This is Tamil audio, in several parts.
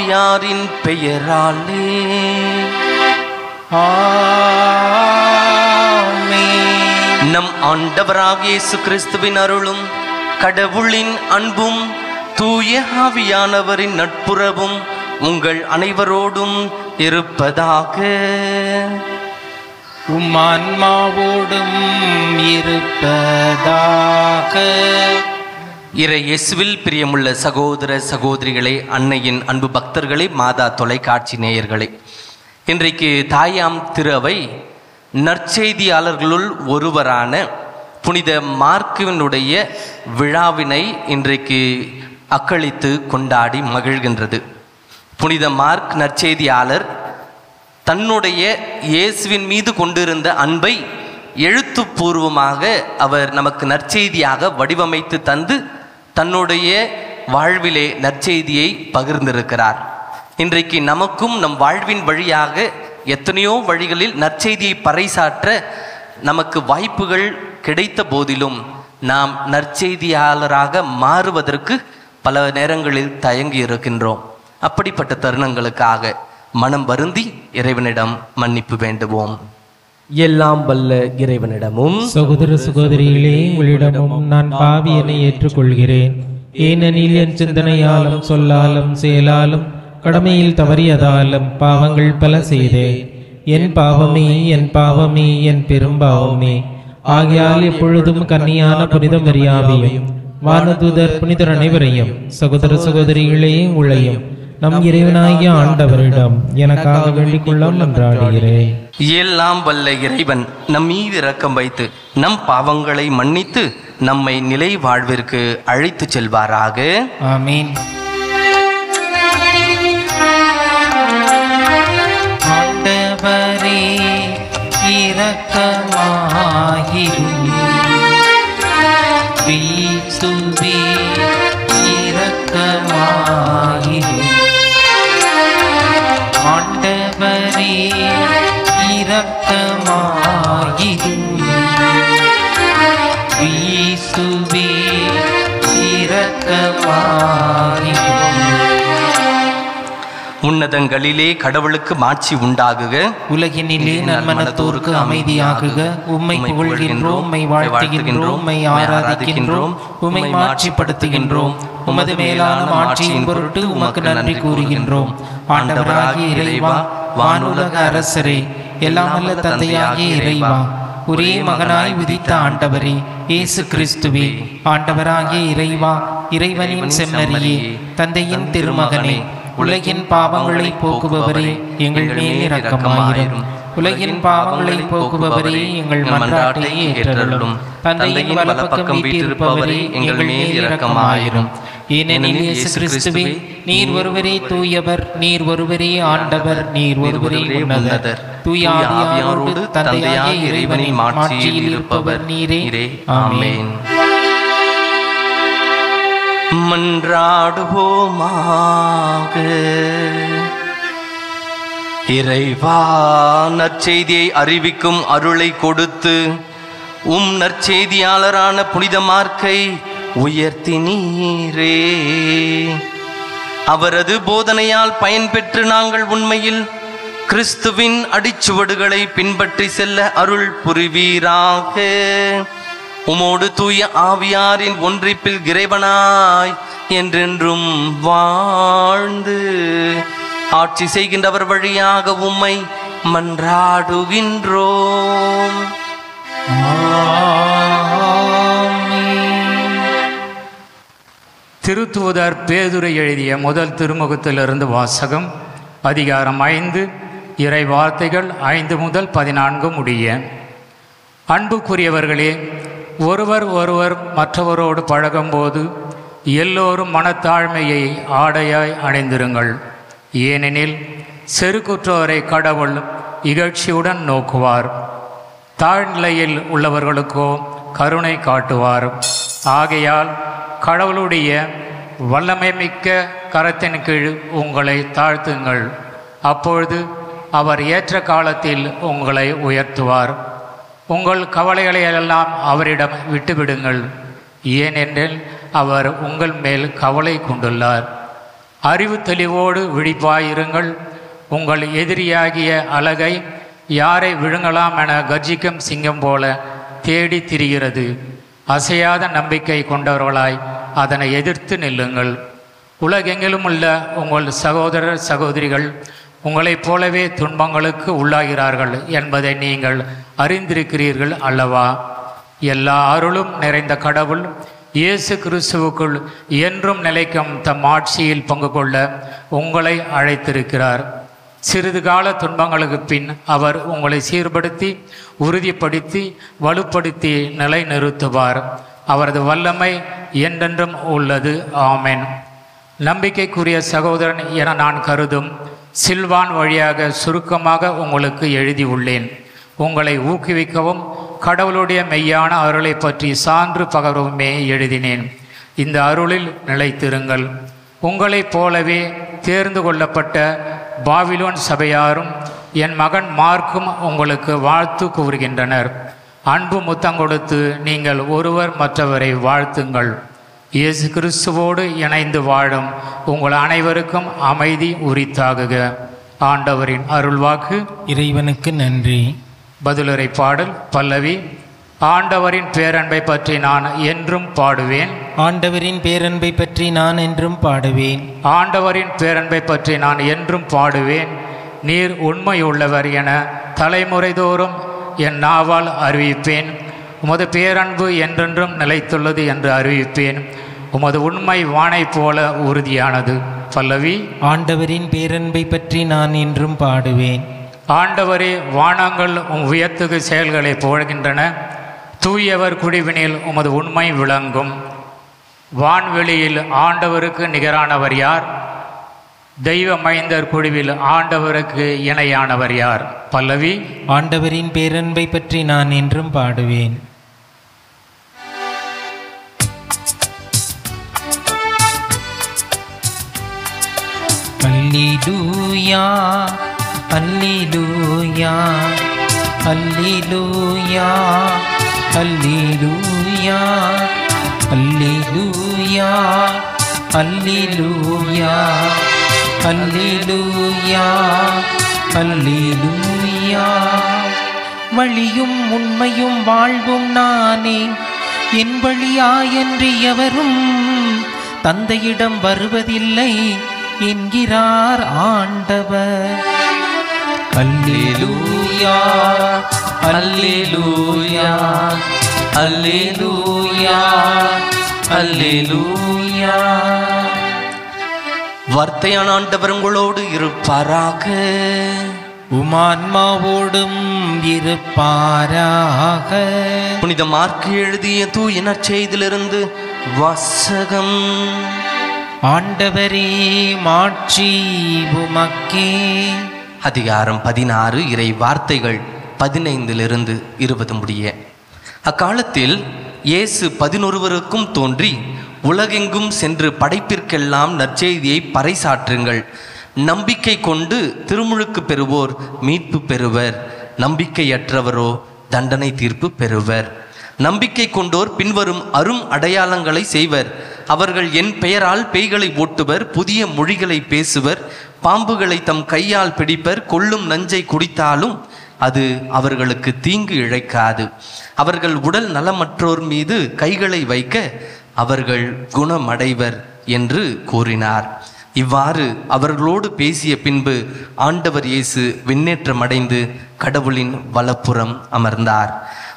ஆவியாரின் பெயராலே. நம் ஆண்டவராக இயேசு கிறிஸ்துவின் அருளும் கடவுளின் அன்பும் தூய ஆவியானவரின் நட்புறவும் உங்கள் அனைவரோடும் இருப்பதாக. உம் ஆன்மாவோடும் இருப்பதாக. இறை இயேசுவில் பிரியமுள்ள சகோதர சகோதரிகளை அன்னையின் அன்பு பக்தர்களே மாதா தொலைக்காட்சி நேயர்களே. இன்றைக்கு தாயாம் திருவை நற்செய்தியாளர்களுள் ஒருவரான புனித மார்க்குவினுடைய விழாவினை இன்றைக்கு அக்களித்து கொண்டாடி மகிழ்கின்றது. புனித மார்க் நற்செய்தியாளர் தன்னுடைய இயேசுவின் மீது கொண்டிருந்த அன்பை எழுத்துப்பூர்வமாக அவர் நமக்கு நற்செய்தியாக வடிவமைத்து தந்து தன்னுடைய வாழ்விலே நற்செய்தியை பகிர்ந்திருக்கிறார். இன்றைக்கு நமக்கும் நம் வாழ்வின் வழியாக எத்தனையோ வழிகளில் நற்செய்தியை பறைசாற்ற நமக்கு வாய்ப்புகள் கிடைத்த போதிலும் நாம் நற்செய்தியாளராக மாறுவதற்கு பல நேரங்களில் தயங்கி இருக்கின்றோம். அப்படிப்பட்ட தருணங்களுக்காக மனம் வருந்தி இறைவனிடம் மன்னிப்பு வேண்டுவோம். எல்லாம் வல்ல இறைவனிடமும். சகோதர சகோதரிகளே உங்களிடமும் நான் பாவியனை ஏற்றுக்கொள்கிறேன். ஏனெனில் என் சிந்தனையாலும் சொல்லாலும் செயலாலும் கடமையில் தவறியதாலும் பாவங்கள் பல செய்தேன் என் பாவமே என் பாவமே என் பெரும் பாவமே. ஆகையால் எப்பொழுதும் கன்னியான புனித மரியாதையும் வானதூதர் புனிதர் அனைவரையும் சகோதர சகோதரிகளே உழையும் நம் இறைவனாகிய ஆண்டவரிடம் எனக்காக வேண்டிக் கொள்ள என்றாடுகிறேன் எல்லாம் வல்ல இறைவன் நம் மீது இரக்கம் வைத்து நம் பாவங்களை மன்னித்து நம்மை நிலை வாழ்விற்கு அழைத்துச் செல்வாராக. ஆமீன். உன்னதங்களிலே கடவுளுக்கு மாட்சி உண்டாகுக. உலகினிலே நன்மனத்தோருக்கு அமைதியாகுக. உம்மை புகழ்கின்றோம் உம்மை வாழ்த்துகின்றோம் உம்மை ஆராதிக்கின்றோம் உம்மை மாட்சிப்படுத்துகின்றோம் உமது மேலான மாட்சியின் பொருட்டு உமக்கு நன்றி கூறுகின்றோம். ஆண்டவராகிய இறைவா வானுலக அரசரே எல்லாம் வல்ல தந்தையாகிய இறைவா ஒரே மகனாய் உதித்த ஆண்டவரே இயேசு கிறிஸ்துவே ஆண்டவராகிய இறைவா இறைவனின் செம்மறியே தந்தையின் திருமகனே உலகின் பாவங்களை போக்குபவரே எங்கள் மேல் இரக்கமாயிரும். உலகின் பாவங்களை போக்குபவரே எங்கள் மன்றாட்டை ஏற்றருளும். தந்தையின் வலப்பக்கம் வீட்டிருப்பவரே எங்கள் மேல் இரக்கமாயிரும். ஏனெனில் இயேசு கிறிஸ்துவே நீர் ஒருவரே தூயவர் நீர் ஒருவரே ஆண்டவர் நீர் ஒருவரே உன்னதர். தூய ஆவியாரோடு தந்தையாகிய இறைவனின் மாட்சியில் இருப்பவர் நீரே. ஆமேன். மன்றாடுவோமாக. இறைவா நற்செய்தியை அறிவிக்கும் அருளை கொடுத்து உம் நற்செய்தியாளரான புனித மார்க்கை உயர்த்தினீரே அவரது போதனையால் பயன்பெற்று நாங்கள் உண்மையில் கிறிஸ்துவின் அடிச்சுவடுகளை பின்பற்றி செல்ல அருள் புரிவீராக. உமோடு தூய ஆவியாரின் ஒன்றிப்பில் இறைவனாய் என்றென்றும் வாழ்ந்து ஆட்சி செய்கின்றவர் வழியாக உம்மை மன்றாடுகின்றோம். திருத்தூதர் பேதுரை எழுதிய முதல் திருமுகத்திலிருந்து வாசகம் அதிகாரம் ஐந்து இறை வார்த்தைகள் ஐந்து முதல் பதினான்கு முடிய. அன்புக்குரியவர்களே ஒருவர் ஒருவர் மற்றவரோடு பழகும்போது எல்லோரும் மனத்தாழ்மையை ஆடையாய் அணிந்திருங்கள். ஏனெனில் செருக்குற்றோரை கடவுள் இகழ்ச்சியுடன் நோக்குவார். தாழ்நிலையில் உள்ளவர்களுக்கோ கருணை காட்டுவார். ஆகையால் கடவுளுடைய வல்லமை மிக்க கரத்தின் கீழ் உங்களை தாழ்த்துங்கள். அப்பொழுது அவர் ஏற்ற காலத்தில் உங்களை உயர்த்துவார். உங்கள் கவலைகளை எல்லாம் அவரிடம் விட்டுவிடுங்கள். ஏனென்றால் அவர் உங்கள் மேல் கவலை கொண்டுள்ளார். அறிவு தெளிவோடு விழிப்பாயிருங்கள். உங்கள் எதிரியாகிய அழகை யாரை விழுங்கலாம் என கர்ஜிக்கும் சிங்கம் போல தேடி திரிகிறது. அசையாத நம்பிக்கை கொண்டவர்களாய் அதனை எதிர்த்து நில்லுங்கள். உலகெங்கிலும் உள்ள உங்கள் சகோதரர் சகோதரிகள் உங்களைப் போலவே துன்பங்களுக்கு உள்ளாகிறார்கள் என்பதை நீங்கள் அறிந்திருக்கிறீர்கள் அல்லவா? எல்லா அருளும் நிறைந்த கடவுள் இயேசு கிறிஸ்துவுக்குள் என்றும் நிலைக்கும் தம் ஆட்சியில் பங்கு கொள்ள உங்களை அழைத்திருக்கிறார். சிறிது கால துன்பங்களுக்கு பின் அவர் உங்களை சீர்படுத்தி உறுதிப்படுத்தி வலுப்படுத்தி நிலைநிறுத்துவார். அவரது வல்லமை என்றென்றும் உள்ளது. ஆமென். நம்பிக்கைக்குரிய சகோதரன் என நான் கருதும் சில்வான் வழியாக சுருக்கமாக உங்களுக்கு எழுதியுள்ளேன் உங்களை ஊக்குவிக்கவும் கடவுளுடைய மெய்யான அருளை பற்றி சான்று பகரவுமே எழுதினேன். இந்த அருளில் நிலைத்திருங்கள். உங்களைப் போலவே தேர்ந்து கொள்ளப்பட்ட பாபிலோன் சபையாரும் என் மகன் மார்க்கும் உங்களுக்கு வாழ்த்து கூறுகின்றனர். அன்பு முத்தம் கொடுத்து நீங்கள் ஒருவர் மற்றவரை வாழ்த்துங்கள். இயேசு கிறிஸ்துவோடு இணைந்து வாழும் உங்கள் அனைவருக்கும் அமைதி உரித்தாகுக. ஆண்டவரின் அருள்வாக்கு. இறைவனுக்கு நன்றி. பதிலுரை பாடல் பல்லவி ஆண்டவரின் பேரன்பை பற்றி நான் என்றும் பாடுவேன். ஆண்டவரின் பேரன்பை பற்றி நான் என்றும் பாடுவேன். ஆண்டவரின் பேரன்பை பற்றி நான் என்றும் பாடுவேன். நீர் உண்மையுள்ளவர் என தலைமுறைதோறும் என் நாவால் அறிவிப்பேன். உமது பேரன்பு என்றென்றும் நிலைத்துள்ளது என்று அறிவிப்பேன். உமது உண்மை வானைப் போல உறுதியானது. பல்லவி ஆண்டவரின் பேரன்பை பற்றி நான் என்றும் பாடுவேன். ஆண்டவரே வானங்கள் உம் உயர்த்துகு செயல்களை புகழ்கின்றன தூயவர் குடிவினில் உமது உண்மை விளங்கும். வான்வெளியில் ஆண்டவருக்கு நிகரானவர் யார்? தெய்வ மைந்தர் குழுவில் ஆண்டவருக்கு இணையானவர் யார்? பல்லவி ஆண்டவரின் பேரன்பை பற்றி நான் என்றும் பாடுவேன். அல்லிலூயா அல்லிலூயா அல்லிலூயா அல்லிலூயா அல்லிலூயா அல்லிலூயா அல்லிலூயா அல்லிலூயா வழியும் உண்மையும் வாழ்வும் நானே என் வழியாயன்றி எவரும் தந்தையிடம் வருவதில்லை. என்கிறார் ஆண்டவர். அல்லேலூயா அல்லேலூயா அல்லேலூயா அல்லேலூயா. வார்த்தையான ஆண்டவர் உங்களோடு இருப்பாராக. உமான்மாவோடும் இருப்பாராக. புனித மார்க்கு எழுதிய தூய நற்செய்திலிருந்து வாசகம். ஆண்டவரே மாட்சி உமக்கே. அதிகாரம் பதினாறு இறை வார்த்தைகள் பதினைந்திலிருந்து இருபது முடிய. அக்காலத்தில் இயேசு பதினொருவருக்கும் தோன்றி உலகெங்கும் சென்று படைப்பிற்கெல்லாம் நற்செய்தியை பறைசாற்றுங்கள். நம்பிக்கை கொண்டு திருமுழுக்கு பெறுவோர் மீட்பு பெறுவர். நம்பிக்கையற்றவரோ தண்டனை தீர்ப்பு பெறுவர். நம்பிக்கை கொண்டோர் பின்வரும் அரும் அடையாளங்களை செய்வர். அவர்கள் என் பெயரால் பேய்களை ஓட்டுவர் புதிய மொழிகளை பேசுவர் பாம்புகளை தம் கையால் பிடிப்பர் கொள்ளும் நஞ்சை குடித்தாலும் அது அவர்களுக்கு தீங்கு இழைக்காது. அவர்கள் உடல் நலமற்றோர் மீது கைகளை வைக்க அவர்கள் குணமடைவர் என்று கூறினார். இவ்வாறு அவர்களோடு பேசிய பின்பு ஆண்டவர் இயேசு விண்ணேற்றமடைந்து கடவுளின் வலப்புறம் அமர்ந்தார்.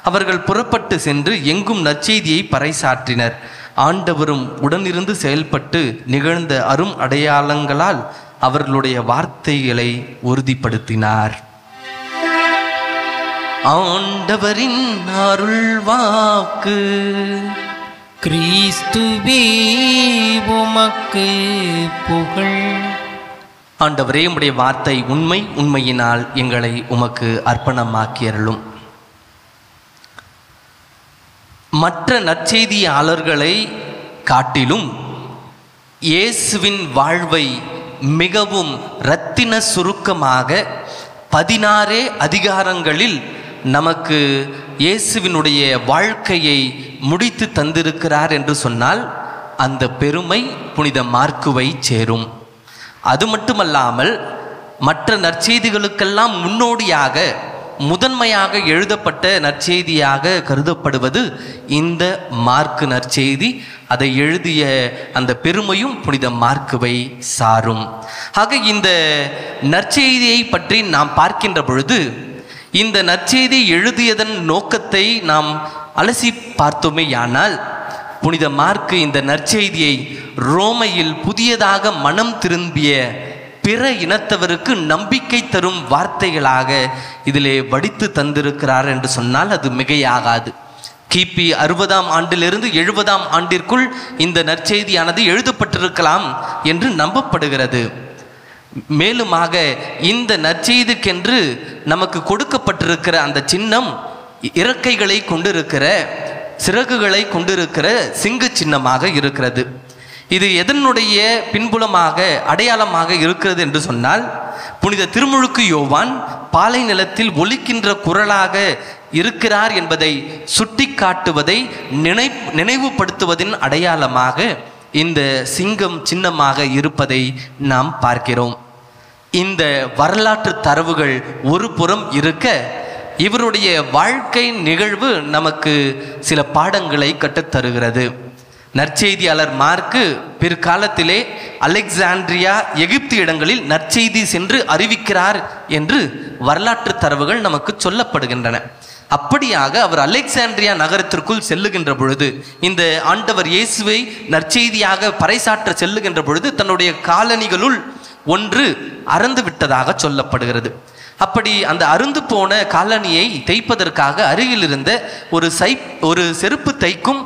அவர்கள் புறப்பட்டு சென்று எங்கும் நற்செய்தியை பறைசாற்றினர். ஆண்டவரும் உடனிருந்து செயல்பட்டு நிகழ்ந்த அரும் அடையாளங்களால் அவர்களுடைய வார்த்தைகளை உறுதிப்படுத்தினார். ஆண்டவரின் அருள் வாக்கு கிறிஸ்துவே உமக்கு புகழ். ஆண்டவரே உம்முடைய வார்த்தை உண்மை உண்மையினால் எங்களை உமக்கு அர்ப்பணமாக்கியருளும். மற்ற நற்செய்தியாளர்களை காட்டிலும் இயேசுவின் வாழ்வை மிகவும் இரத்தின சுருக்கமாக பதினாறே அதிகாரங்களில் நமக்கு இயேசுவினுடைய வாழ்க்கையை முடித்து தந்திருக்கிறார் என்று சொன்னால் அந்த பெருமை புனித மார்க்குவை சேரும். அது மட்டுமல்லாமல் மற்ற நற்செய்திகளுக்கெல்லாம் முன்னோடியாக முதன்மையாக எழுதப்பட்ட நற்செய்தியாக கருதப்படுவது இந்த மார்க்கு நற்செய்தி. அதை எழுதிய அந்த பெருமையும் புனித மார்க்குவை சாரும். ஆக இந்த நற்செய்தியை பற்றி நாம் பார்க்கின்ற பொழுது இந்த நற்செய்தி எழுதியதன் நோக்கத்தை நாம் அலசி பார்த்தோமேயானால் புனித மார்க்கு இந்த நற்செய்தியை ரோமையில் புதியதாக மனம் திரும்பிய பிற இனத்தவருக்கு நம்பிக்கை தரும் வார்த்தைகளாக இதிலே வடித்து தந்திருக்கிறார் என்று சொன்னால் அது மிகையாகாது. கிபி அறுபதாம் ஆண்டிலிருந்து எழுபதாம் ஆண்டிற்குள் இந்த நற்செய்தியானது எழுதப்பட்டிருக்கலாம் என்று நம்பப்படுகிறது. மேலுமாக இந்த நற்செய்திக்கென்று நமக்கு கொடுக்கப்பட்டிருக்கிற அந்த சின்னம் இறக்கைகளை கொண்டிருக்கிற சிறகுகளை கொண்டிருக்கிற சிங்கு சின்னமாக இருக்கிறது. இது எதனுடைய பின்புலமாக அடையாளமாக இருக்கிறது என்று சொன்னால் புனித திருமுழுக்கு யோவான் பாலை நிலத்தில் ஒலிக்கின்ற குரலாக இருக்கிறார் என்பதை சுட்டி காட்டுவதை நினை நினைவுபடுத்துவதின் அடையாளமாக இந்த சிங்கம் சின்னமாக இருப்பதை நாம் பார்க்கிறோம். இந்த வரலாற்று தரவுகள் ஒரு புறம் இருக்க இவருடைய வாழ்க்கை நிகழ்வு நமக்கு சில பாடங்களை கற்றுத்தருகிறது. நற்செய்தியாளர் மார்க்கு பிற்காலத்திலே அலெக்சாண்ட்ரியா எகிப்து இடங்களில் நற்செய்தி சென்று அறிவிக்கிறார் என்று வரலாற்று தரவுகள் நமக்கு சொல்லப்படுகின்றன. அப்படியாக அவர் அலெக்சாண்ட்ரியா நகரத்திற்குள் செல்லுகின்ற பொழுது இந்த ஆண்டவர் இயேசுவை நற்செய்தியாக பறைசாற்ற செல்லுகின்ற பொழுது தன்னுடைய காலணிகளுள் ஒன்று அறந்து விட்டதாக சொல்லப்படுகிறது. அப்படி அந்த அருந்து போன காலணியை தைப்பதற்காக அருகில் இருந்த ஒரு சை ஒரு செருப்பு தைக்கும்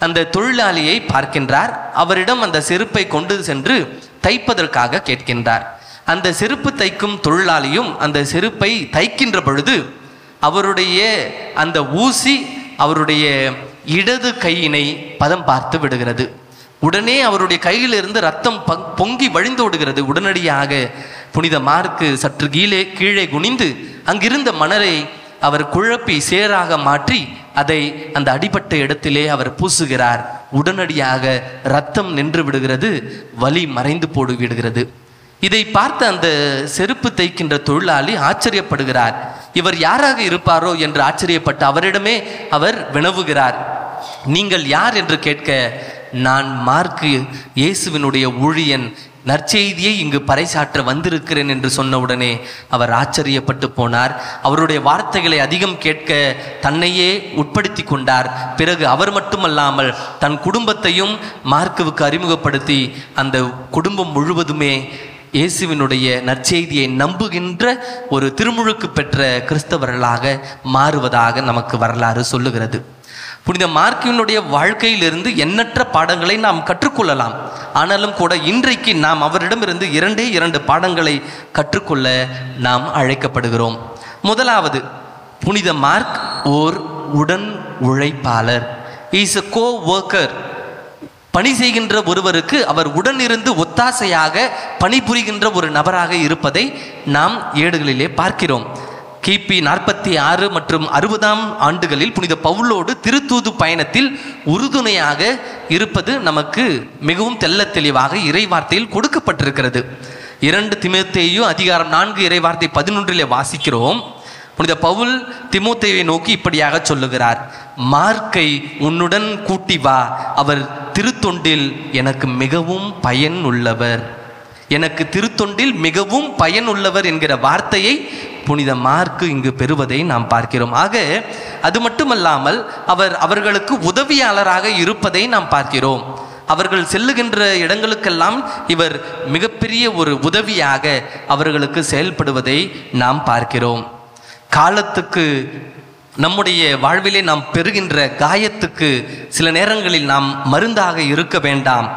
அந்த தொழிலாளியை பார்க்கின்றார். அவரிடம் அந்த செருப்பை கொண்டு சென்று தைப்பதற்காக கேட்கின்றார். அந்த செருப்பு தைக்கும் தொழிலாளியும் அந்த செருப்பை தைக்கின்ற பொழுது அவருடைய அந்த ஊசி அவருடைய இடது கையினை பதம் பார்த்து விடுகிறது. உடனே அவருடைய கையிலிருந்து ரத்தம் பங்- பொங்கி வழிந்தோடுகிறது உடனடியாக புனித மார்க்கு சற்று கீழே கீழே குனிந்து அங்கிருந்த மணலை அவர் குழப்பி சேராக மாற்றி அதை அந்த அடிபட்ட இடத்திலே அவர் பூசுகிறார். உடனடியாக ரத்தம் நின்று விடுகிறது வலி மறைந்து போடு விடுகிறது. இதை பார்த்த அந்த செருப்பு தைக்கின்ற தொழிலாளி ஆச்சரியப்படுகிறார். இவர் யாராக இருப்பாரோ என்று ஆச்சரியப்பட்டு அவரிடமே அவர் வினவுகிறார். நீங்கள் யார் என்று கேட்க நான் மார்க்கு இயேசுவினுடைய ஊழியன் நற்செய்தியை இங்கு பறைசாற்ற வந்திருக்கிறேன் என்று சொன்னவுடனே அவர் ஆச்சரியப்பட்டு போனார். அவருடைய வார்த்தைகளை அதிகம் கேட்க தன்னையே உட்படுத்தி கொண்டார். பிறகு அவர் மட்டுமல்லாமல் தன் குடும்பத்தையும் மார்க்குவுக்கு அறிமுகப்படுத்தி அந்த குடும்பம் முழுவதுமே இயேசுவினுடைய நற்செய்தியை நம்புகின்ற ஒரு திருமுழுக்கு பெற்ற கிறிஸ்தவர்களாக மாறுவதாக நமக்கு வரலாறு சொல்லுகிறது. புனித மார்க்கினுடைய வாழ்க்கையிலிருந்து எண்ணற்ற பாடங்களை நாம் கற்றுக்கொள்ளலாம். ஆனாலும் கூட இன்றைக்கு நாம் அவரிடமிருந்து இரண்டே இரண்டு பாடங்களை கற்றுக்கொள்ள நாம் அழைக்கப்படுகிறோம். முதலாவது புனித மார்க் ஓர் உடன் உழைப்பாளர். இஸ் எ கோ ஒர்க்கர் பணி செய்கின்ற ஒருவருக்கு அவர் உடனிருந்து ஒத்தாசையாக பணிபுரிகின்ற ஒரு நபராக இருப்பதை நாம் ஏடுகளிலே பார்க்கிறோம். கிபி நாற்பத்தி ஆறு மற்றும் அறுபதாம் ஆண்டுகளில் புனித பவுலோடு திருத்தூது பயணத்தில் உறுதுணையாக இருப்பது நமக்கு மிகவும் தெல்ல தெளிவாக இறைவார்த்தையில் கொடுக்கப்பட்டிருக்கிறது. இரண்டு திமுத்தையும் அதிகாரம் நான்கு இறைவார்த்தை பதினொன்றிலே வாசிக்கிறோம். புனித பவுல் திமுத்தையை நோக்கி இப்படியாக சொல்லுகிறார். மார்க்கை உன்னுடன் கூட்டி வா. அவர் திருத்தொண்டில் எனக்கு மிகவும் பயன் உள்ளவர் எனக்கு திருத்தொண்டில் மிகவும் பயனுள்ளவர் என்கிற வார்த்தையை புனித மார்க்கு இங்கு பெறுவதை நாம் பார்க்கிறோம். ஆக அது மட்டுமல்லாமல் அவர் அவர்களுக்கு உதவியாளராக இருப்பதை நாம் பார்க்கிறோம். அவர்கள் செல்லுகின்ற இடங்களுக்கெல்லாம் இவர் மிகப்பெரிய ஒரு உதவியாக அவர்களுக்கு செயல்படுவதை நாம் பார்க்கிறோம். காலத்துக்கு நம்முடைய வாழ்விலே நாம் பெறுகின்ற காயத்துக்கு சில நேரங்களில் நாம் மருந்தாக இருக்க வேண்டாம்.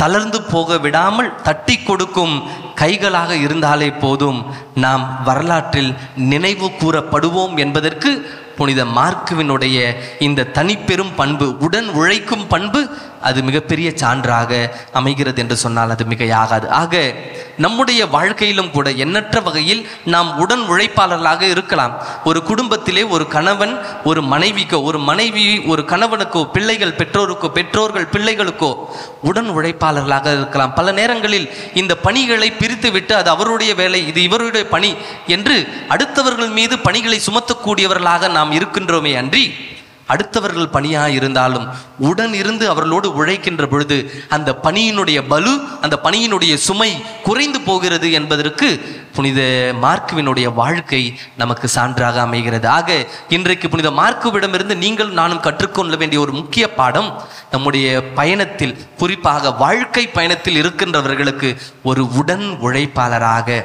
தளர்ந்து போக விடாமல் தட்டி கொடுக்கும் கைகளாக இருந்தாலே போதும். நாம் வரலாற்றில் நினைவு கூறப்படுவோம் என்பதற்கு புனித மார்க்குவினுடைய இந்த தனிப்பெரும் பண்பு உடன் உழைக்கும் பண்பு அது மிகப்பெரிய சான்றாக அமைகிறது என்று சொன்னால் அது மிகையாகாது. ஆக நம்முடைய வாழ்க்கையிலும் கூட எண்ணற்ற வகையில் நாம் உடன் உழைப்பாளர்களாக இருக்கலாம். ஒரு குடும்பத்திலே ஒரு கணவன் ஒரு மனைவிக்கோ ஒரு மனைவி ஒரு கணவனுக்கோ பிள்ளைகள் பெற்றோருக்கோ பெற்றோர்கள் பிள்ளைகளுக்கோ உடன் உழைப்பாளர்களாக இருக்கலாம். பல நேரங்களில் இந்த பணிகளை பிரித்துவிட்டு அது அவருடைய வேலை இது இவருடைய பணி என்று அடுத்தவர்கள் மீது பணிகளை சுமத்தக்கூடியவர்களாக நாம் இருக்கின்றோமே அன்றி அடுத்தவர்கள் பணியாக இருந்தாலும் உடன் இருந்து அவர்களோடு உழைக்கின்ற பொழுது அந்த பணியினுடைய பலு அந்த பணியினுடைய சுமை குறைந்து போகிறது என்பதற்கு புனித மார்க்குவினுடைய வாழ்க்கை நமக்கு சான்றாக அமைகிறது. ஆக இன்றைக்கு புனித மார்க்குவிடமிருந்து நீங்கள் நானும் கற்றுக்கொள்ள வேண்டிய ஒரு முக்கிய பாடம் நம்முடைய பயணத்தில் குறிப்பாக வாழ்க்கை பயணத்தில் இருக்கின்றவர்களுக்கு ஒரு உடன் உழைப்பாளராக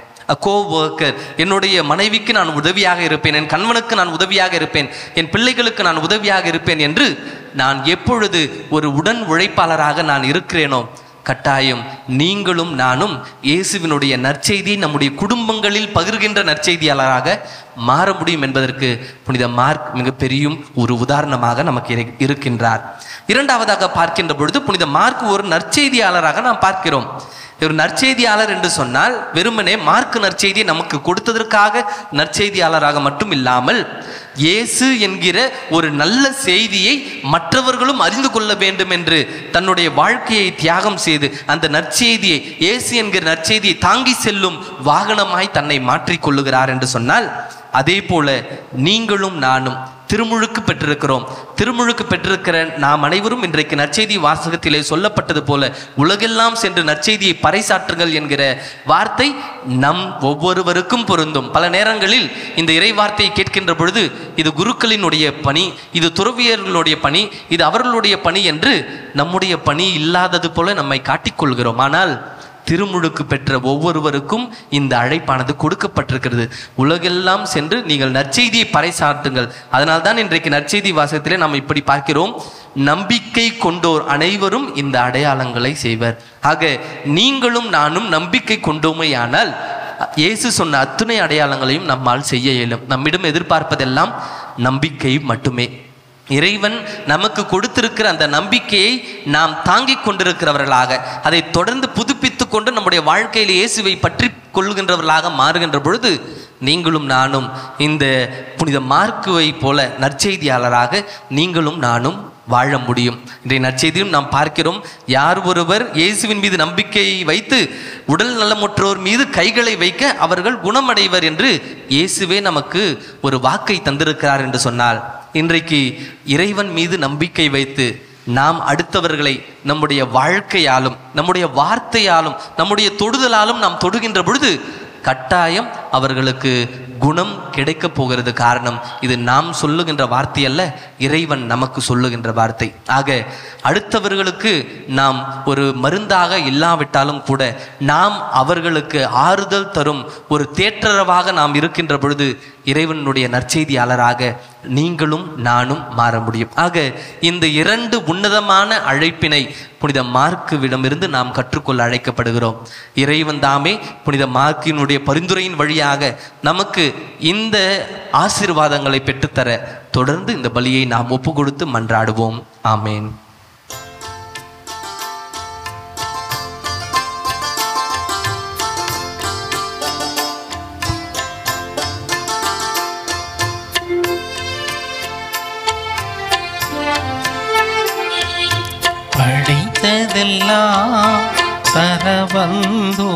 கோ ஒர்க்கர் என்னுடைய மனைவிக்கு நான் உதவியாக இருப்பேன் என் கணவனுக்கு நான் உதவியாக இருப்பேன் என் பிள்ளைகளுக்கு நான் உதவியாக இருப்பேன் என்று நான் எப்பொழுது ஒரு உடன் உழைப்பாளராக நான் இருக்கிறேனோ கட்டாயம் நீங்களும் நானும் இயேசுவினுடைய நற்செய்தி நம்முடைய குடும்பங்களில் பகிர்கின்ற நற்செய்தியாளராக மாற முடியும் என்பதற்கு புனித மார்க் மிகப்பெரிய ஒரு உதாரணமாக நமக்கு இருக்கின்றார். இரண்டாவதாக பார்க்கின்ற பொழுது புனித மார்க் ஒரு நற்செய்தியாளராக நாம் பார்க்கிறோம். ஒரு நற்செய்தியாளர் என்று சொன்னால் வெறுமனே மார்க் நற்செய்தியை நமக்கு கொடுத்ததற்காக நற்செய்தியாளராக மட்டும் இல்லாமல் இயேசு என்கிற ஒரு நல்ல செய்தியை மற்றவர்களும் அறிந்து கொள்ள வேண்டும் என்று தன்னுடைய வாழ்க்கையை தியாகம் செய்து அந்த நற்செய்தியை இயேசு என்கிற நற்செய்தியை தாங்கி செல்லும் வாகனமாய் தன்னை மாற்றிக்கொள்ளுகிறார் என்று சொன்னால் அதே போல நீங்களும் நானும் திருமுழுக்கு பெற்றிருக்கிறோம். திருமுழுக்கு பெற்றிருக்கிற நாம் அனைவரும் இன்றைக்கு நற்செய்தி வாசகத்திலே சொல்லப்பட்டது போல உலகெல்லாம் சென்று நற்செய்தியை பறைசாற்றுங்கள் என்கிற வார்த்தை நம் ஒவ்வொருவருக்கும் பொருந்தும். பல நேரங்களில் இந்த இறை வார்த்தையை கேட்கின்ற பொழுது இது குருக்களினுடைய பணி இது துறவியர்களுடைய பணி இது அவர்களுடைய பணி என்று நம்முடைய பணி இல்லாதது போல நம்மை காட்டிக்கொள்கிறோம் ஆனால் திருமுழுக்கு பெற்ற ஒவ்வொருவருக்கும் இந்த அழைப்பானது கொடுக்கப்பட்டிருக்கிறது. உலகெல்லாம் சென்று நீங்கள் நற்செய்தியை பறைசாற்றுங்கள். அதனால்தான் இன்றைக்கு நற்செய்தி வாசகத்திலே நாம் இப்படி பார்க்கிறோம். நம்பிக்கை கொண்டோர் அனைவரும் இந்த அடையாளங்களை செய்வர். ஆக நீங்களும் நானும் நம்பிக்கை கொண்டோமையானால் இயேசு சொன்ன அத்துணை அடையாளங்களையும் நம்மால் செய்ய இயலும். நம்மிடம் எதிர்பார்ப்பதெல்லாம் நம்பிக்கை மட்டுமே. இறைவன் நமக்கு கொடுத்திருக்கிற அந்த நம்பிக்கையை நாம் தாங்கிக் கொண்டிருக்கிறவர்களாக அதை தொடர்ந்து புதுப்பித்துக் கொண்டு நம்முடைய வாழ்க்கையில் இயேசுவை பற்றி கொள்கின்றவர்களாக மாறுகின்ற பொழுது நீங்களும் நானும் இந்த புனித மார்க்குவை போல நற்செய்தியாளராக நீங்களும் நானும் வாழ முடியும். இன்றைய நற்செய்தியும் நாம் பார்க்கிறோம் யார் ஒருவர் இயேசுவின் மீது நம்பிக்கையை வைத்து உடல் நலமுற்றோர் மீது கைகளை வைக்க அவர்கள் குணமடைவர் என்று இயேசுவே நமக்கு ஒரு வாக்கை தந்திருக்கிறார் என்று சொன்னால் இன்றைக்கு இறைவன் மீது நம்பிக்கை வைத்து நாம் அடுத்தவர்களை நம்முடைய வாழ்க்கையாலும் நம்முடைய வார்த்தையாலும் நம்முடைய தொடுதலாலும் நாம் தொடுகின்ற பொழுது கட்டாயம் அவர்களுக்கு குணம் கிடைக்கப் போகிறது காரணம். இது நாம் சொல்லுகின்ற வார்த்தை அல்ல இறைவன் நமக்கு சொல்லுகின்ற வார்த்தை. ஆக அடுத்தவர்களுக்கு நாம் ஒரு மருந்தாக இல்லாவிட்டாலும் கூட நாம் அவர்களுக்கு ஆறுதல் தரும் ஒரு தேற்றரவாக நாம் இருக்கின்ற பொழுது இறைவனுடைய நற்செய்தியாளராக நீங்களும் நானும் மாற முடியும். ஆக இந்த இரண்டு உன்னதமான அழைப்பினை புனித மார்க்குவிடமிருந்து நாம் கற்றுக்கொள்ள அழைக்கப்படுகிறோம். இறைவன் தாமே புனித மார்க்கினுடைய பரிந்துரையின் வழியாக நமக்கு இந்த ஆசீர்வாதங்களை பெற்றுத்தர தொடர்ந்து இந்த பலியை நாம் ஒப்பு கொடுத்து மன்றாடுவோம். ஆமேன். படைத்ததெல்லாம் சரவந்தோ.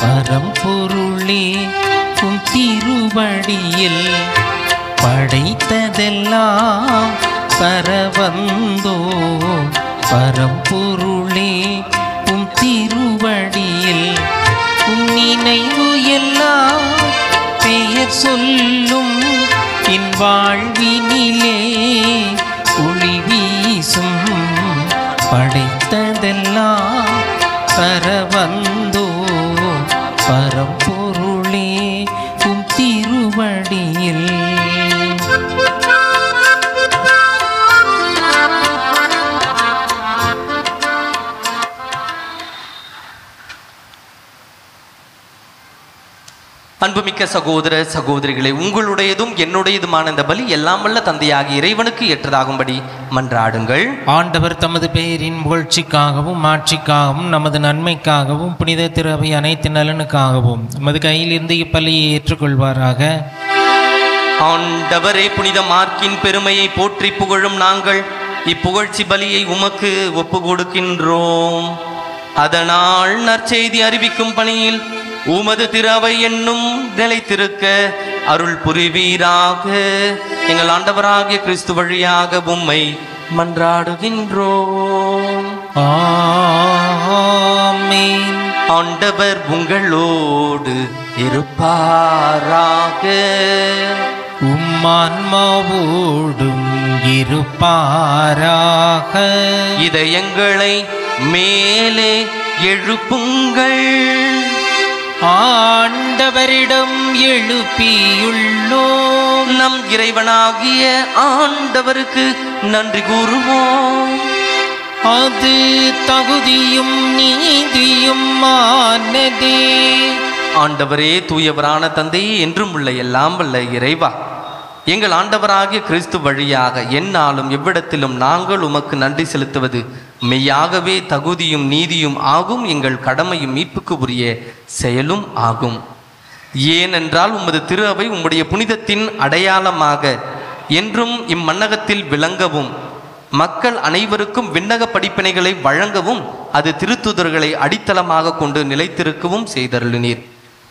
பரம்பொருளே உன் திருவடியில் படைத்ததெல்லாம் சரவந்தோ. பரம்பொருளே உன் திருவடியில் உன் நினைவு எல்லாம் பெயர் சொல்லும். என் வாழ்வினிலே படைத்ததெல்லாம் பரவந்தோ பரப்போ அன்புமிக்க சகோதர சகோதரிகளே உங்களுடையதும் என்னுடையதுமான இந்த பலி எல்லாம் வல்ல தந்தையாகிய இறைவனுக்கு ஏற்றதாகும்படி மன்றாடுங்கள். ஆண்டவர் தமது பெயரின் புகழ்ச்சிக்காகவும் ஆட்சிக்காகவும் நமது நன்மைக்காகவும் புனித திரு அனைத்து நலனுக்காகவும் நமது கையிலிருந்து இப்பலியை ஏற்றுக்கொள்வாராக. ஆண்டவரே புனித மார்க்கின் பெருமையை போற்றி புகழும் நாங்கள். இப்புகழ்ச்சி பலியை உமக்கு ஒப்பு கொடுக்கின்றோம் அதனால் நற்செய்தி அறிவிக்கும் பணியில் உமது திரவை என்னும் நிலைத்திருக்க அருள் புரிவீராக. எங்கள் ஆண்டவராகிய கிறிஸ்து வழியாக உம்மை மன்றாடுகின்றோம். ஆண்டவர் உங்களோடு இருப்பாராக. உம்மான்மாவோடும் இருப்பாராக. இதயங்களை மேலே எழுப்புங்கள். ஆண்டவரிடம் எழுப்பியுள்ளோம். நம் இறைவனாகிய ஆண்டவருக்கு நன்றி கூறுவோம். அது தகுதியும் நீதியும் ஆனதே. ஆண்டவரே தூயவரான தந்தையே என்றும் உள்ள எல்லாம் வல்ல இறைவா. எங்கள் ஆண்டவராகிய கிறிஸ்து வழியாக எந்நாளும் எவ்விடத்திலும் நாங்கள் உமக்கு நன்றி செலுத்துவது மெய்யாகவே தகுதியும் நீதியும் ஆகும் எங்கள் கடமையும் மீட்புக்கு உரிய செயலும் ஆகும். ஏனென்றால் உமது திரு அவை உம்முடைய புனிதத்தின் அடையாளமாக என்றும் இம்மன்னகத்தில் விளங்கவும் மக்கள் அனைவருக்கும் விண்ணக படிப்பினைகளை வழங்கவும் அது திருத்துதர்களை அடித்தளமாக கொண்டு நிலைத்திருக்கவும் செய்தருளினீர்.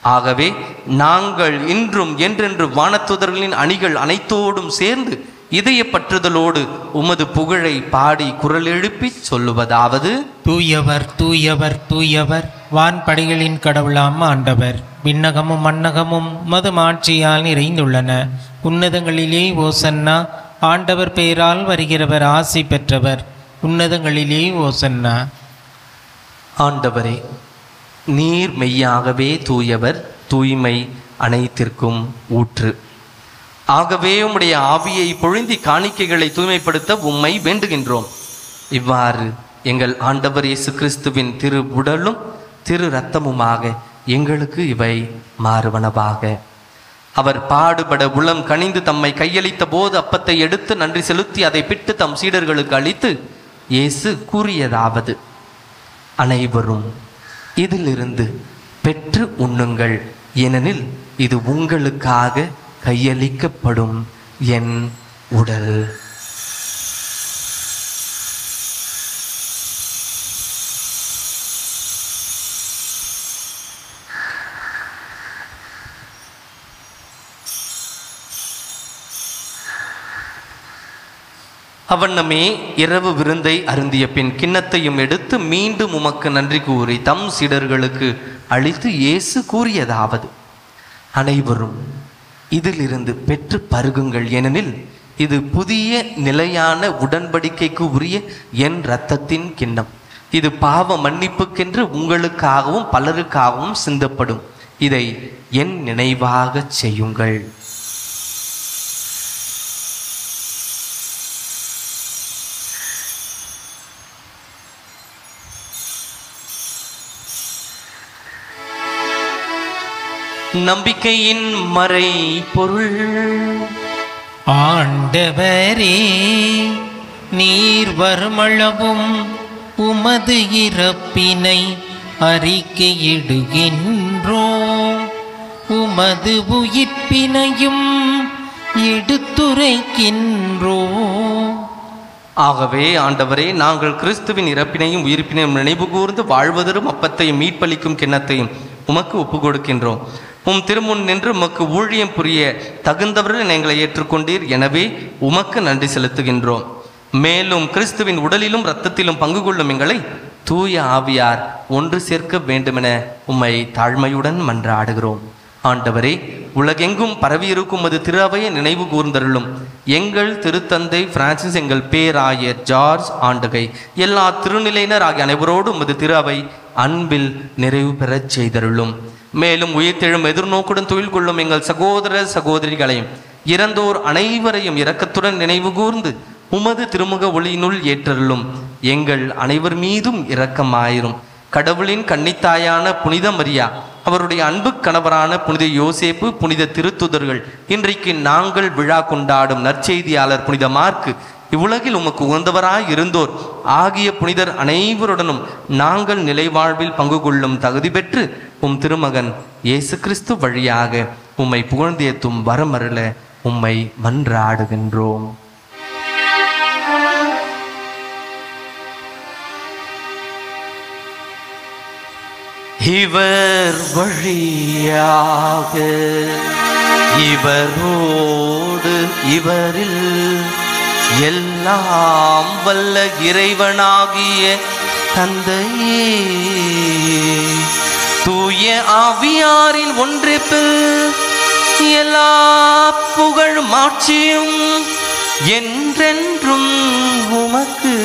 ஆகவே நாங்கள் இன்றும் என்றென்று வானத்துதர்களின் அணிகள் அனைத்தோடும் சேர்ந்து இதய பற்றுதலோடு உமது புகழை பாடி குரல் எழுப்பி சொல்லுவதாவது தூயவர் தூயவர் தூயவர் வான்படைகளின் கடவுளாம் ஆண்டவர். விண்ணகமும் மன்னகமும் மது ஆட்சியால் நிறைந்துள்ளன. உன்னதங்களிலே ஓசன்னா ஆண்டவர் பெயரால் வருகிறவர் ஆசி பெற்றவர். உன்னதங்களிலே ஓசன்னா. ஆண்டவரே நீர் மெய்யாகவே தூயவர் தூய்மை அனைத்திற்கும் ஊற்று. ஆகவே உம்முடைய ஆவியை பொழிந்தி காணிக்கைகளை தூய்மைப்படுத்த உம்மை வேண்டுகின்றோம். இவ்வாறு எங்கள் ஆண்டவர் இயேசு கிறிஸ்துவின் திரு உடலும் திரு இரத்தமுமாக எங்களுக்கு இவை மாறுவனவாக. அவர் பாடுபட உளம் கனிந்து தம்மை கையளித்த போது அப்பத்தை எடுத்து நன்றி செலுத்தி அதை பிட்டு தம் சீடர்களுக்கு அளித்து இயேசு கூறியதாவது அனைவரும் இதிலிருந்து பெற்று உண்ணுங்கள். ஏனெனில் இது உங்களுக்காக கையளிக்கப்படும் என் உடல். அவண்ணமே இரவு விருந்தை அருந்திய பின் கிண்ணத்தையும் எடுத்து மீண்டும் உமக்கு நன்றி கூறி தம் சீடர்களுக்கு அளித்து இயேசு கூறியதாவது. அனைவரும் இதிலிருந்து பெற்று பருகுங்கள் ஏனெனில் இது புதிய நிலையான உடன்படிக்கைக்கு உரிய என் இரத்தத்தின் கிண்ணம். இது பாவ மன்னிப்புக்கென்று உங்களுக்காகவும் பலருக்காகவும் சிந்தப்படும். இதை என் நினைவாகச் செய்யுங்கள். நம்பிக்கையின் மறை பொருள். ஆண்டவரே நீர் வருமளவும் உமது இறப்பினை அறிக்கையிடுகின்றோம். உமது உயிர்ப்பினையும் எடுத்துரைக்கின்றோம். ஆகவே ஆண்டவரே நாங்கள் கிறிஸ்துவின் இறப்பினையும் உயிர்ப்பினையும் நினைவு கூர்ந்து வாழ்வதரும் அப்பத்தையும் மீட்பளிக்கும் கிண்ணத்தையும் உமக்கு ஒப்புக் கொடுக்கின்றோம் உம் திருமுன் நின்று உமக்கு ஊழியம் புரிய தகுந்தவர்கள் எங்களை ஏற்றுக்கொண்டீர். எனவே உமக்கு நன்றி செலுத்துகின்றோம். மேலும் கிறிஸ்துவின் உடலிலும் இரத்தத்திலும் பங்கு கொள்ளும் எங்களை தூய ஆவியார் ஒன்று சேர்க்க வேண்டுமென உம்மை தாழ்மையுடன் மன்றாடுகிறோம். ஆண்டவரே உலகெங்கும் பரவியிருக்கும் அது திரு நினைவு கூர்ந்தருளும். எங்கள் திருத்தந்தை பிரான்சிஸ் எங்கள் பேராயர் ஜார்ஜ் ஆண்டகை எல்லா திருநிலையினர் ஆகிய அனைவரோடும் அது திருவை அன்பில் நிறைவு பெறச் செய்தருளும். மேலும் உயிர்த்தெழும் எதிர்நோக்குடன் தொழில் கொள்ளும் எங்கள் சகோதர சகோதரிகளையும் இறந்தோர் அனைவரையும் இரக்கத்துடன் நினைவு கூர்ந்து உமது திருமுக ஒளியினுள் ஏற்றருளும். எங்கள் அனைவர் மீதும் இரக்கமாயிரும். கடவுளின் கன்னித்தாயான புனித மரியா அவருடைய அன்பு கணவரான புனித யோசேப்பு புனித திருத்துதர்கள் இன்றைக்கு நாங்கள் விழா கொண்டாடும் நற்செய்தியாளர் புனித மார்க்கு இவ்வுலகில் உமக்கு உகந்தவராய் இருந்தோர். ஆகிய புனிதர் அனைவருடனும் நாங்கள் நிலைவாழ்வில் பங்கு கொள்ளும் தகுதி பெற்று உம் திருமகன் இயேசு கிறிஸ்து வழியாக உம்மை புகழ்ந்தேத்தும் வரமருள உம்மை மன்றாடுகின்றோம். இவர் வழியாக இவரோடு இவரில் எல்லாம் வல்ல இறைவனாகிய தந்தையே. தூய ஆவியாரின் ஒன்றிப்பில் எல்லா புகழ் மாட்சியும் என்றென்றும் உமக்கு.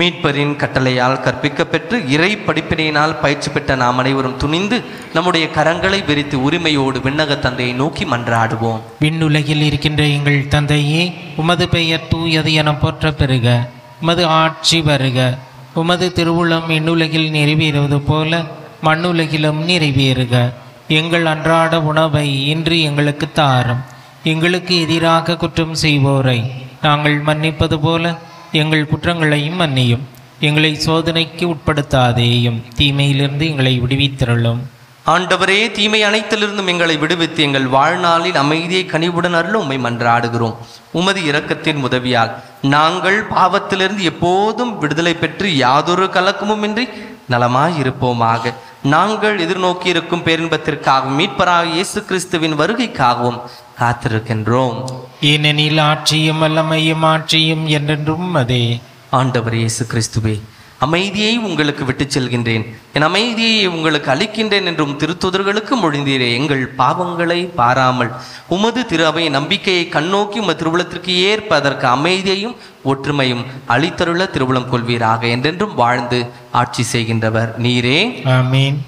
மீட்பரின் கட்டளையால் கற்பிக்கப்பெற்று இறை படிப்பினையினால் பயிற்சி பெற்ற நாம் அனைவரும் துணிந்து நம்முடைய கரங்களை விரித்து உரிமையோடு விண்ணக தந்தையை நோக்கி மன்றாடுவோம். விண்ணுலகில் இருக்கின்ற எங்கள் தந்தையே உமது பெயர் தூயது என போற்ற பெறுக. உமது ஆட்சி வருக. உமது திருவுளம் விண்ணுலகில் நிறைவேறுவது போல மண்ணுலகிலும் நிறைவேறுக. எங்கள் அன்றாட உணவை இன்று எங்களுக்கு தாரும். எங்களுக்கு எதிராக குற்றம் செய்வோரை நாங்கள் மன்னிப்பது போல எங்கள் குற்றங்களையும் மன்னியும். எங்களை சோதனைக்கு உட்படுத்தாதேயும். தீமையிலிருந்து எங்களை விடுவித்திரளும். ஆண்டவரே தீமை அனைத்திலிருந்தும் எங்களை விடுவித்து எங்கள் வாழ்நாளில் அமைதியை கனிவுடன் அருளும். உம்மை மன்றாடுகிறோம். உமது இரக்கத்தின் உதவியால் நாங்கள் பாவத்திலிருந்து எப்போதும் விடுதலை பெற்று யாதொரு கலக்கமுமின்றி நலமாய் இருப்போமாக நாங்கள் எதிர்நோக்கி இருக்கும் பேரின்பத்திற்காகவும் மீட்பராக இயேசு கிறிஸ்துவின் வருகைக்காகவும் காத்திருக்கின்றோம். ஏனெனில் ஆட்சியும் வல்லமையும் ஆட்சியும் என்றென்றும் அதே. ஆண்டவர் இயேசு கிறிஸ்துவே அமைதியை உங்களுக்கு விட்டுச் செல்கின்றேன். என் அமைதியை உங்களுக்கு அளிக்கின்றேன் என்றும் திருத்துதர்களுக்கு மொழிந்தீரே. எங்கள் பாவங்களை பாராமல் உமது திரு அவை நம்பிக்கையை கண்ணோக்கி உமது திருவுளத்திற்கு ஏற்ப அதற்கு அமைதியையும் ஒற்றுமையும் அளித்தருள திருவுளம் கொள்வீராக என்றென்றும் வாழ்ந்து ஆட்சி செய்கின்றவர் நீரே.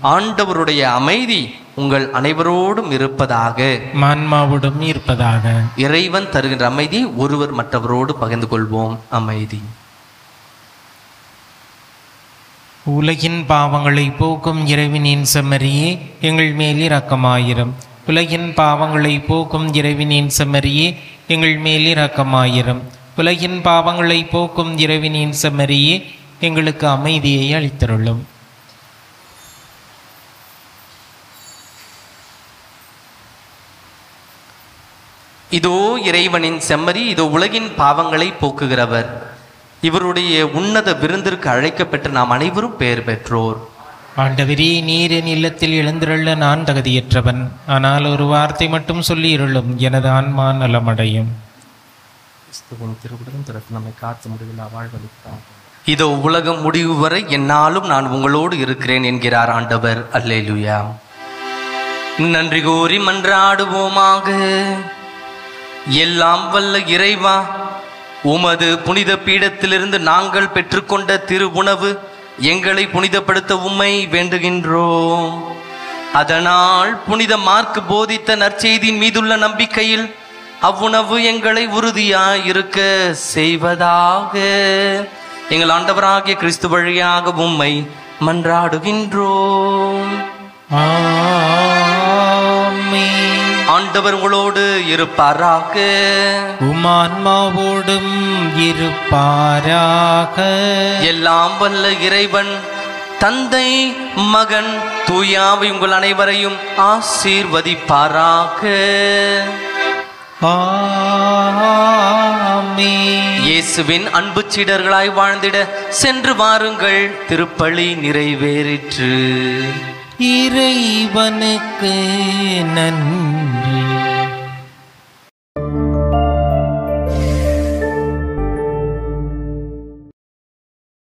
ஆண்டவருடைய அமைதி உங்கள் அனைவரோடும் இருப்பதாக. மான்மாவுடன் இருப்பதாக. இறைவன் தருகின்ற அமைதியை ஒருவர் மற்றவரோடு பகிர்ந்து கொள்வோம். அமைதி. உலகின் பாவங்களை போக்கும் இறைவனின் செம்மறியே எங்கள் மேல் இரக்கமாயிரும். உலகின் பாவங்களை போக்கும் இறைவனின் செம்மறியே எங்கள் மேல் இரக்கமாயிரும். உலகின் பாவங்களை போக்கும் இறைவனின் செம்மறியே எங்களுக்கு அமைதியை அளித்தருளும். இதோ இறைவனின் செம்மறி இதோ உலகின் பாவங்களை போக்குகிறவர். இவருடைய உன்னத விருந்திற்கு அழைக்கப்பட்டு நாம் அனைவரும் பெயர் பெற்றோர். ஆண்டவரே நீர் என் இல்லத்தில் எழுந்திருள்ள நான் தகுதியற்றவன். ஆனால் ஒரு வார்த்தை மட்டும் சொல்லி இருளும் எனது ஆன்மா நலமடையும். நம்மை காத்து முடிவில் வாழ்வழித்தார் இதோ உலகம் முடிவு வரை என்னாலும் நான் உங்களோடு இருக்கிறேன் என்கிறார் ஆண்டவர். அல்லேலுயா. நன்றி கூறி மன்றாடுவோமாக. எல்லாம் வல்ல இறைவா உமது புனித பீடத்திலிருந்து நாங்கள் பெற்றுக்கொண்ட திரு உணவு எங்களை புனிதப்படுத்த உம்மை வேண்டுகின்றோம். அதனால் புனித மார்க் போதித்த நற்செய்தியின் மீதுள்ள நம்பிக்கையில் அவ்வுணவு எங்களை உறுதியாய் இருக்க செய்வதாக. எங்கள் ஆண்டவராகிய கிறிஸ்து வழியாக உம்மை மன்றாடுகின்றோம். ஆமென். ஆண்டவர் உங்களோடு இருப்பாராக. உமான்மாவோடும் இருப்பாராக. எல்லாம் வல்ல இறைவன் தந்தை மகன் தூயாவை உங்கள் அனைவரையும் ஆசீர்வதிப்பாராக. இயேசுவின் அன்பு சீடர்களாய் வாழ்ந்திட சென்று வாருங்கள் திருப்பலி நிறைவேறிற்று. இறைவனுக்கு நன்றி.